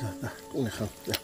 来来，过来喝，来。